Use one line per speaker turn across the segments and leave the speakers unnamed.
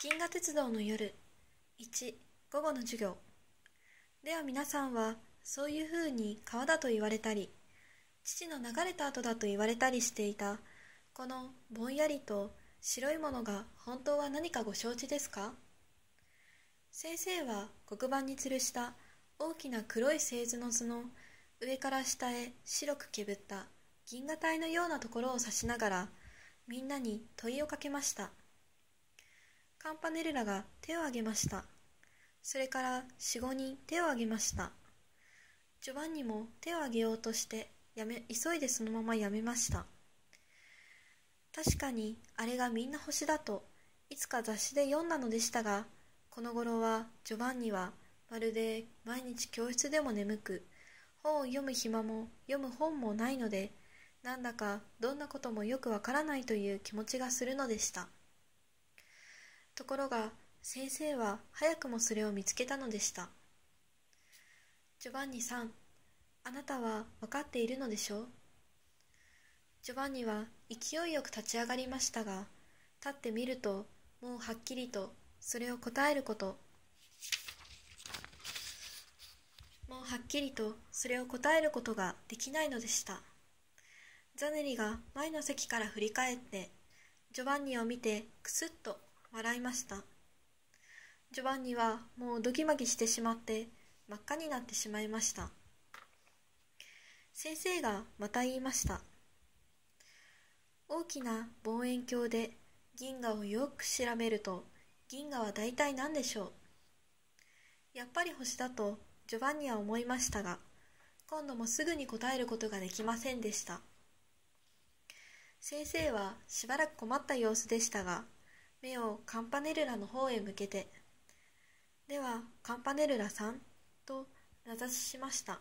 銀河鉄道の夜1午後の授業。では皆さんはそういうふうに川だと言われたり父の流れた後だと言われたりしていたこのぼんやりと白いものが本当は何かご承知ですか？先生は黒板に吊るした大きな黒い製図の図の上から下へ白くけぶった銀河帯のようなところを指しながらみんなに問いをかけました。カンパネルラが手を挙げました。それから四五人手を挙げました。ジョバンニも手を挙げようとしてやめ急いでそのままやめました。確かにあれがみんな星だといつか雑誌で読んだのでしたがこの頃はジョバンニはまるで毎日教室でも眠く本を読む暇も読む本もないのでなんだかどんなこともよくわからないという気持ちがするのでした。ところが先生は早くもそれを見つけたのでした。ジョバンニさんあなたは分かっているのでしょう？ジョバンニは勢いよく立ち上がりましたが立ってみるともうはっきりとそれを答えること。もうはっきりとそれを答えることができないのでした。ザネリが前の席から振り返ってジョバンニを見てクスッと笑いました。ジョバンニはもうドギマギしてしまって真っ赤になってしまいました。先生がまた言いました。大きな望遠鏡で銀河をよく調べると銀河は大体何でしょう。やっぱり星だとジョバンニは思いましたが今度もすぐに答えることができませんでした。先生はしばらく困った様子でしたが目をカンパネルラの方へ向けて。ではカンパネルラさんと名指ししました。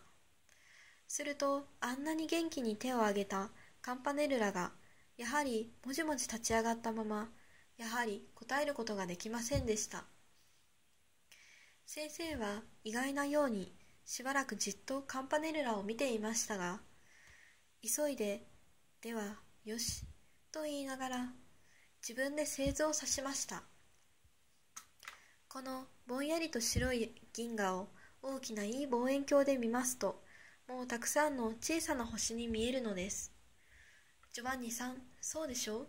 するとあんなに元気に手を挙げたカンパネルラがやはりもじもじ立ち上がったままやはり答えることができませんでした。先生は意外なようにしばらくじっとカンパネルラを見ていましたが急いで「ではよし」と言いながら自分で製図を指しました。このぼんやりと白い銀河を大きないい望遠鏡で見ますともうたくさんの小さな星に見えるのです。ジョバンニさんそうでしょう？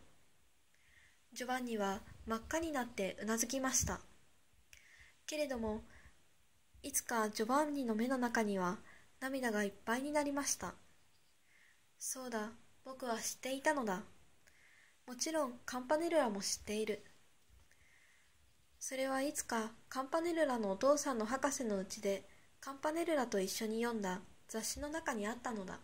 ジョバンニは真っ赤になってうなずきました。けれどもいつかジョバンニの目の中には涙がいっぱいになりました。そうだ僕は知っていたのだ。もちろんカンパネルラも知っている。それはいつかカンパネルラのお父さんの博士のうちでカンパネルラと一緒に読んだ雑誌の中にあったのだ。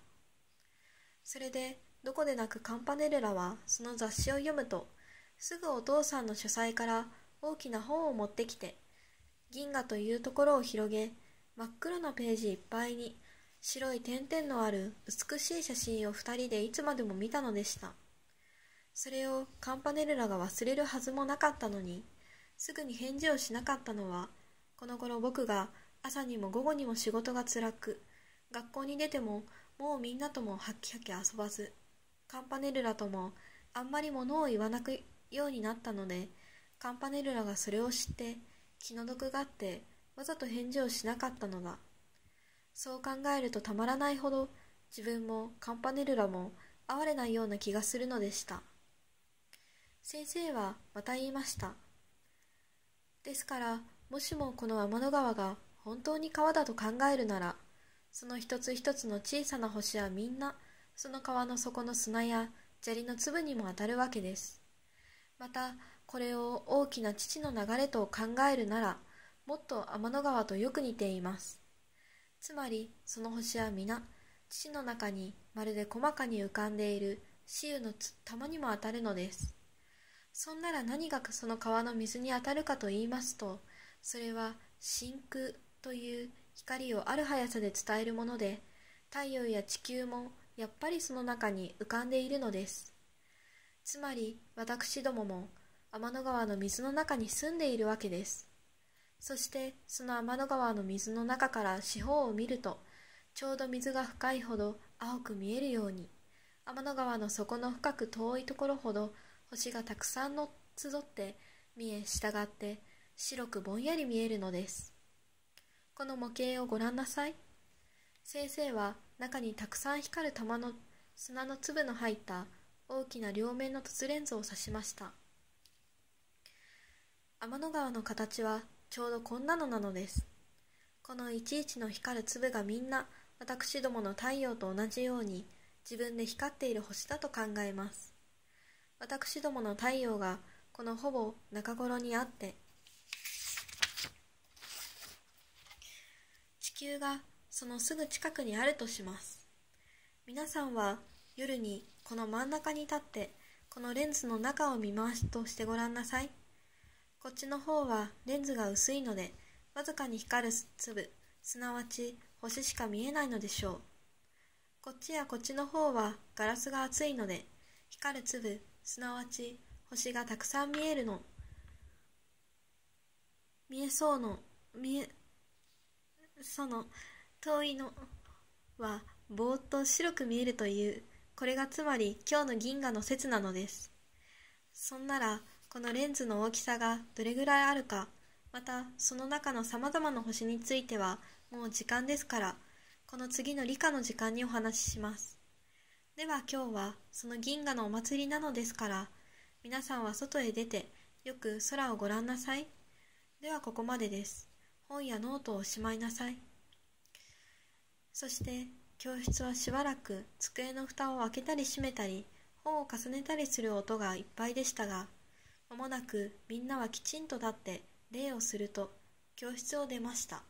それでどこでなくカンパネルラはその雑誌を読むとすぐお父さんの書斎から大きな本を持ってきて銀河というところを広げ真っ黒なページいっぱいに白い点々のある美しい写真を二人でいつまでも見たのでした。それをカンパネルラが忘れるはずもなかったのにすぐに返事をしなかったのはこの頃僕が朝にも午後にも仕事が辛く学校に出てももうみんなともはっきはき遊ばずカンパネルラともあんまりものを言わなくようになったのでカンパネルラがそれを知って気の毒があってわざと返事をしなかったのだ。そう考えるとたまらないほど自分もカンパネルラも哀れないような気がするのでした。先生はまた言いました。ですからもしもこの天の川が本当に川だと考えるならその一つ一つの小さな星はみんなその川の底の砂や砂利の粒にも当たるわけです。またこれを大きな父の流れと考えるならもっと天の川とよく似ています。つまりその星は皆父の中にまるで細かに浮かんでいる雌雄の玉にも当たるのです。そんなら何がその川の水に当たるかと言いますとそれは真空という光をある速さで伝えるもので太陽や地球もやっぱりその中に浮かんでいるのですつまり私どもも天の川の水の中に住んでいるわけです。そしてその天の川の水の中から四方を見るとちょうど水が深いほど青く見えるように天の川の底の深く遠いところほど星がたくさんの集って見え従って白くぼんやり見えるのです。この模型をご覧なさい。先生は中にたくさん光る玉の砂の粒の入った大きな両面の凸レンズを指しました。天の川の形はちょうどこんなのなのです。このいちいちの光る粒がみんな私どもの太陽と同じように自分で光っている星だと考えます。私どもの太陽がこのほぼ中頃にあって地球がそのすぐ近くにあるとします。皆さんは夜にこの真ん中に立ってこのレンズの中を見回しとしてごらんなさい。こっちの方はレンズが薄いのでわずかに光る粒、すなわち星しか見えないのでしょう。こっちやこっちの方はガラスが厚いので光る粒、すなわち星がたくさん見えるの。見えそうの、見え、その、遠いのはぼーっと白く見えるという、これがつまり今日の銀河の説なのです。そんなら、このレンズの大きさがどれぐらいあるか、またその中の様々な星についてはもう時間ですから、この次の理科の時間にお話しします。では今日はその銀河のお祭りなのですから、皆さんは外へ出てよく空をご覧なさい。ではここまでです。本やノートをしまいなさい。そして教室はしばらく机の蓋を開けたり閉めたり本を重ねたりする音がいっぱいでしたが間もなくみんなはきちんと立って礼をすると教室を出ました